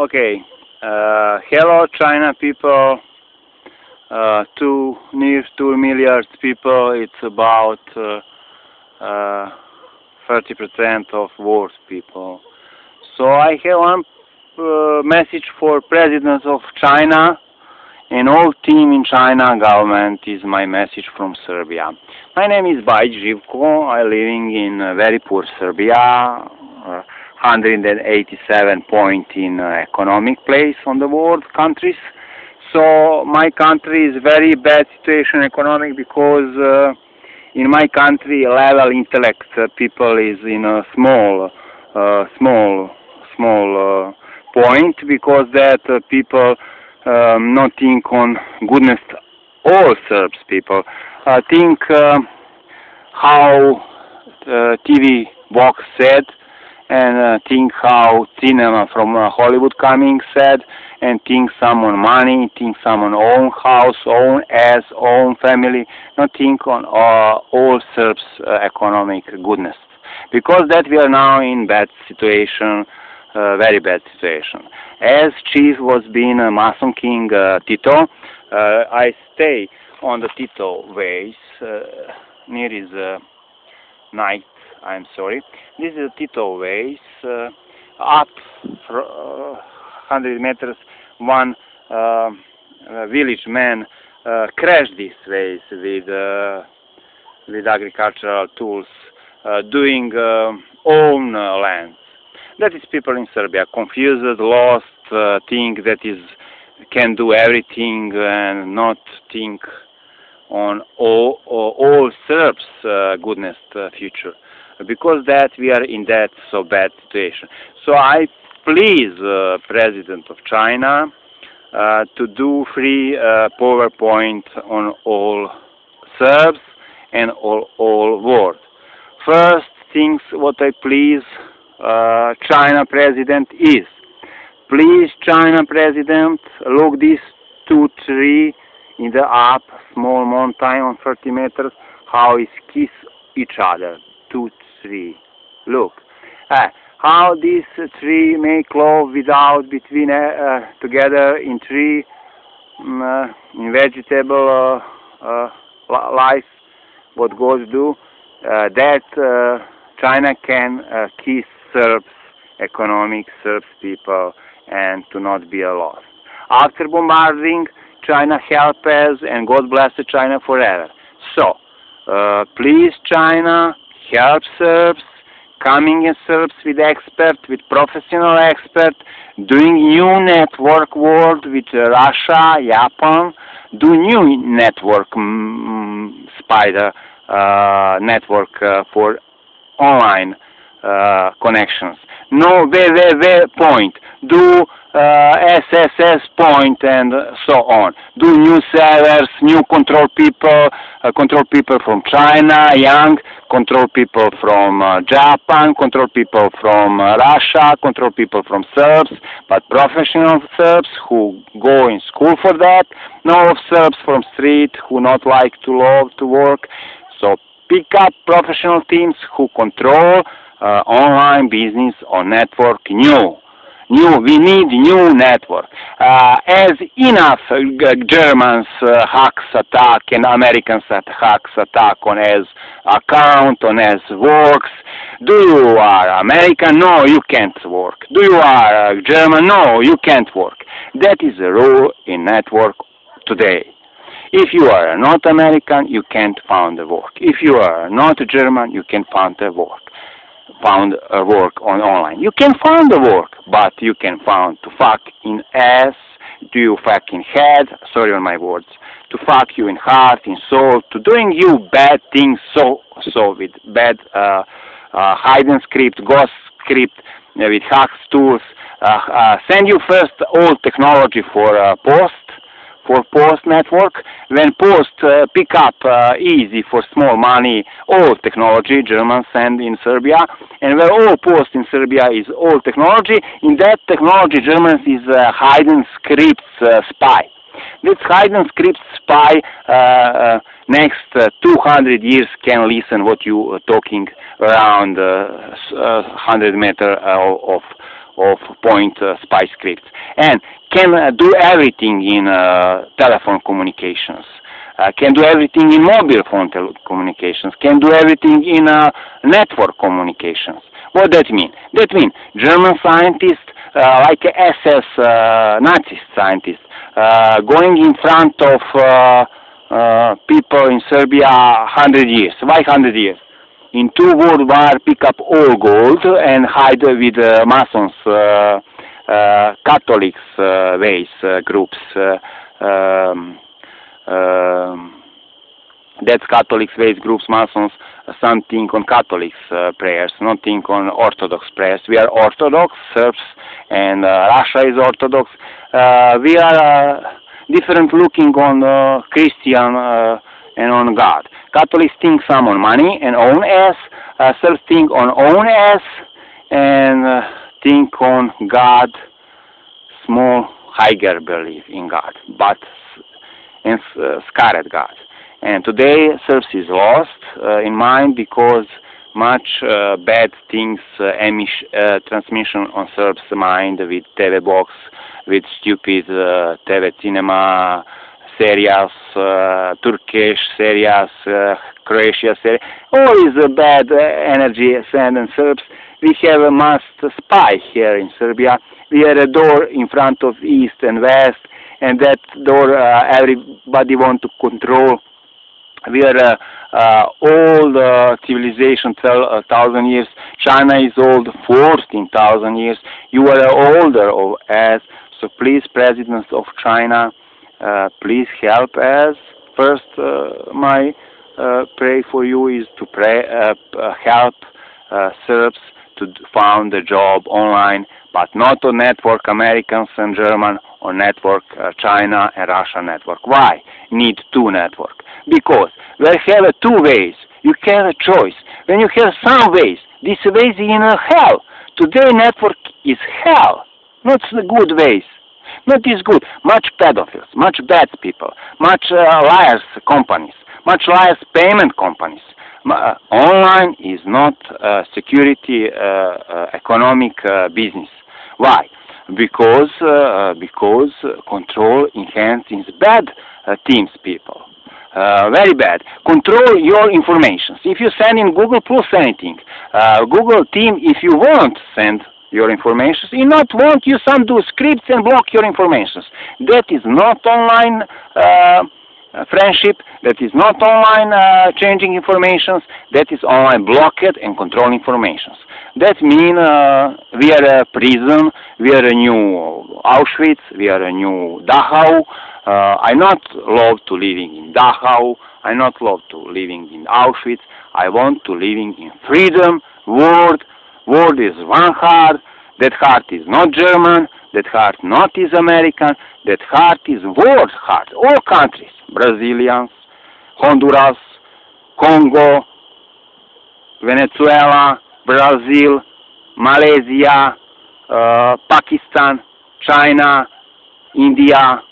Okay. Uh, hello, China people. Uh, two near two million people. It's about uh, uh, thirty percent of world people. So I have one uh, message for president of China and all team in China government is my message from Serbia. My name is Baj Živko. I living in very poor Serbia. Uh, 187 point in uh, economic place on the world countries. So my country is very bad situation economic because uh, in my country level intellect uh, people is in a small, uh, small, small uh, point because that uh, people um, not think on goodness all Serbs people. I think how TV box said and uh, think how cinema from uh, Hollywood coming said and think someone money, think someone own house, own as, own family, not think on uh, all Serbs uh, economic goodness. Because that we are now in bad situation, uh, very bad situation. As chief was being a Mason King uh, Tito, I stay on the Tito ways near his night I'm sorry. This is a Tito Ways. Uh, up uh, 100 meters, one uh, village man uh, crashed this ways with uh, with agricultural tools, uh, doing own lands. That is people in Serbia confused, lost, think that is can do everything and not think on all, all, all Serbs' uh, goodness uh, future because that we are in that so bad situation. So I please uh, President of China uh, to do free uh, PowerPoint on all Serbs and all, all world. First things what I please uh, China President is, please China President look these two tree in the up small mountain on 30 meters how is kiss each other two tree. Look, uh, how this tree may love without between uh, uh together in tree, um, in vegetable uh, uh, life, what goes do, that China can kiss Serbs, economic Serbs people, and to not be a loss. After bombarding, China help us, and God bless China forever. So, uh, please, China, help Serbs, coming in Serbs with expert, with professional expert, doing new network world with Russia, Japan, do new network, mm, spider uh, network uh, for online uh, connections. No www point. Do SSS uh, point and so on. Do new servers, new control people, uh, control people from China, young, control people from uh, Japan, control people from uh, Russia, control people from Serbs, but professional Serbs who go in school for that, no Serbs from street who not like to love to work. So pick up professional teams who control uh, online business or network new new, we need new network. Uh, as enough uh, Germans uh, hacks attack and Americans that hacks attack on as account, on as works. Do you are American? No, you can't work. Do you are uh, German? No, you can't work. That is the rule in network today. If you are not American, you can't find a work. If you are not German, you can find a work found a work on online. You can find the work, but you can find to fuck in ass, to you fuck in head, sorry on my words, to fuck you in heart, in soul, to doing you bad things so, so with bad, uh, uh, hidden script, ghost script, uh, with hacks tools, uh, uh, send you first old technology for uh, post, for Post network. When Post uh, pick up uh, easy for small money all technology Germans send in Serbia, and where all Post in Serbia is all technology, in that technology Germans is uh, hidden scripts uh, spy. This hidden script spy uh, uh, next 200 years can listen what you are talking around 100 meter of of point uh, spy scripts and can uh, do everything in uh, telephone communications. Uh, can do everything in mobile phone communications, can do everything in uh, network communications. What that mean? That mean German scientists, uh, like SS Nazi scientists, going in front of people in Serbia 100 years. Why 100 years? In two world war pick up all gold and hide with uh, Masons, uh, uh, Catholics uh, ways uh, groups. Uh, um, um, that's Catholics ways groups, Masons, some think on Catholics prayers, not on Orthodox prayers. We are Orthodox, Serbs, and Russia is Orthodox. we are different looking on Christian and on God. Catholics think some on money and own ass, uh, Serbs think on own ass, and uh, think on God, small, higher belief in God, but in uh, God. And today Serbs is lost uh, in mind because much uh, bad things uh, emish, uh, transmission on Serbs' mind with TV box, with stupid uh, TV cinema, serials, uh, Turkish serials, uh, Croatia serials, all is a bad energy sent in Serbs. We have a must spy here in Serbia. We have a door in front of east and west, and that door everybody want to control. We are old civilization, 12,000 years. China is old, 14,000 years. You are older of us, so please, presidents of China, please help us. First, uh, my uh, pray for you is to pray help Serbs to found a job online, but not on network Americans and German or network uh, China and Russia network. Why need two network? Because we have two ways. You have a choice. When you have some ways, this ways in a hell. Today network is hell, not the good ways. Not is good. Much pedophiles, much bad people, much uh, liars companies, much liars payment companies. Uh, online is not uh, security uh, uh, economic uh, business. Why? Because because control enhances bad teams people. very bad. Control your information. If you send in Google Plus anything, Google team, if you won't send your information. You not want you some do scripts and block your information. That is not online uh, friendship. That is not online uh, changing information. That is online blocked and control information. That means uh, we are a prison. We are a new Auschwitz. We are a new Dachau. Uh, I not love to living in Dachau. I not love to living in Auschwitz. I want to living in freedom, world, World is one heart. That heart is not German. That heart not is American. That heart is world heart. All countries, Brazilians, Honduras, Congo, Venezuela, Brazil, Malaysia, uh, Pakistan, China, India,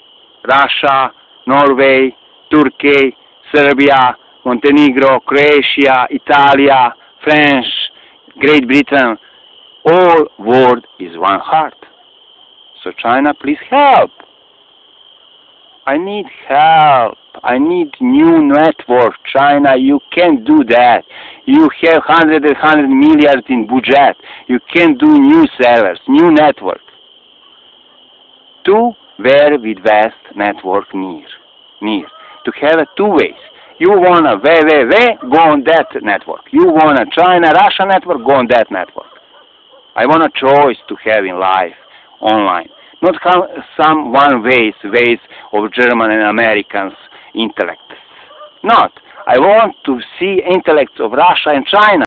Russia, Norway, Turkey, Serbia, Montenegro, Croatia, Italia, French, Great Britain, all world is one heart. So China, please help. I need help. I need new network. China, you can't do that. You have hundred and hundred milliards in budget. You can't do new servers, new network. Two where with West network near, near. To have a two ways. You want a www, go on that network. You want a China, Russia network, go on that network. I want a choice to have in life online. Not some one ways, ways of German and Americans intellects. Not. I want to see intellects of Russia and China.